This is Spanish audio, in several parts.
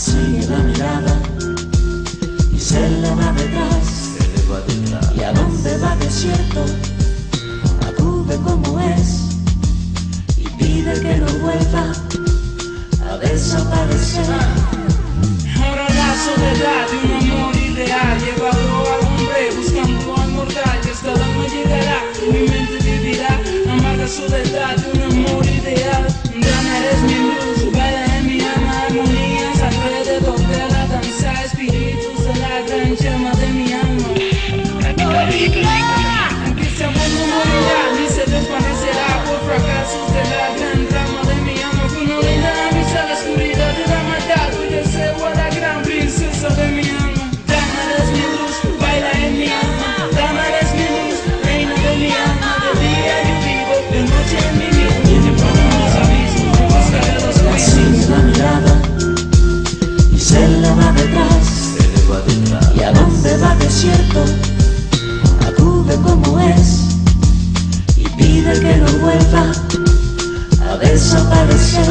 sigue la mirada y se le va detrás. Y a dónde va desierto, acude como es y pide que no vuelva a desaparecer. paso detrás un amor ideal. Drama eres mi luz, baila en mi alma armonías alrededor de la danza, espíritus de la gran llama de mi alma. desierto, acude como es y pide que no vuelva a desaparecer.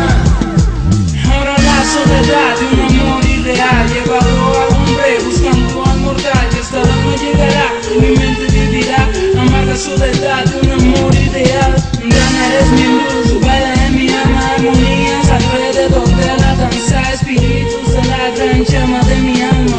Ahora la soledad de un amor ideal llevado a hombre buscando amor que hasta no llegará. Mi mente vivirá amarga soledad de un amor ideal. Dana eres mi luz, baila en mi alma armonías alrededor de la danza espíritus de la gran llama de mi alma.